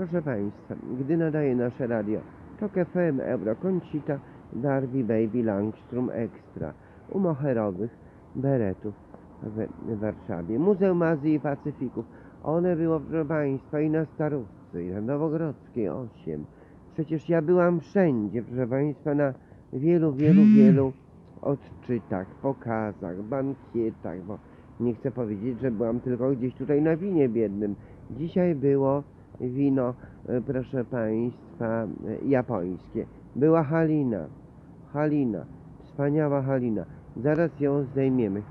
Proszę Państwa, gdy nadaje nasze radio TOK FM, Euroconsita, Darby, Baby, Langstrom Extra, u Moherowych, Beretów w Warszawie, Muzeum Azji i Pacyfików. One było, proszę Państwa, i na Starówce, i na Nowogrodzkiej 8. Przecież ja byłam wszędzie, proszę Państwa, na wielu, wielu, wielu odczytach, pokazach, bankietach, bo nie chcę powiedzieć, że byłam tylko gdzieś tutaj na winie biednym. Dzisiaj było wino, e, proszę Państwa, e, japońskie. Była Halina, Halina, wspaniała Halina. Zaraz ją zdejmiemy.